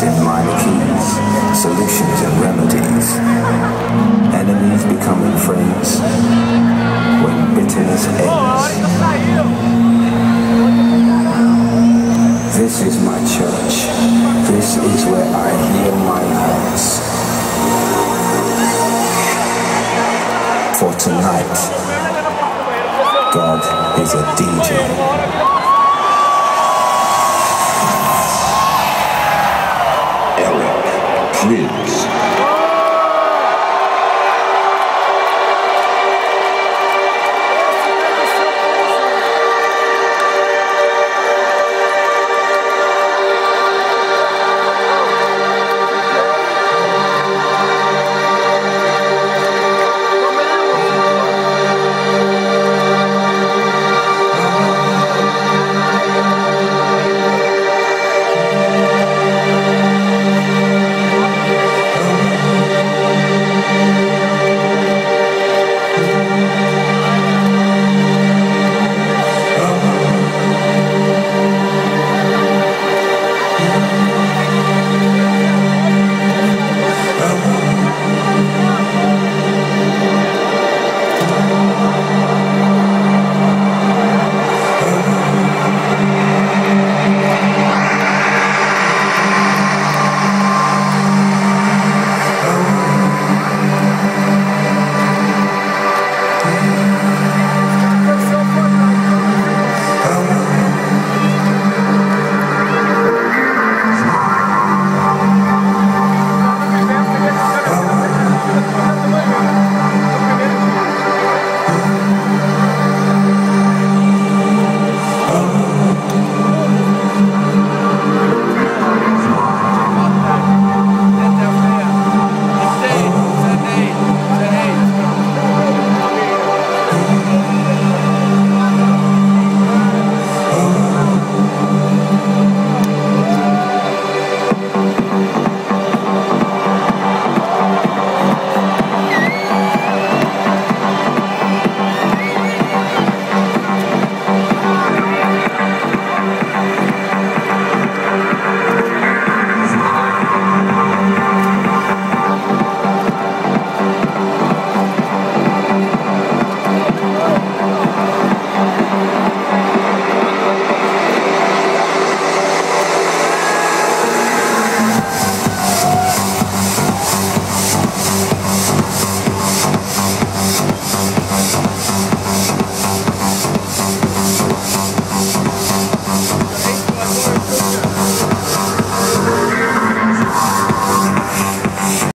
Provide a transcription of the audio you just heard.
In minor keys, solutions and remedies. Enemies becoming friends when bitterness ends. This is my church. This is where I heal my hearts. For tonight, God is a DJ. Prince.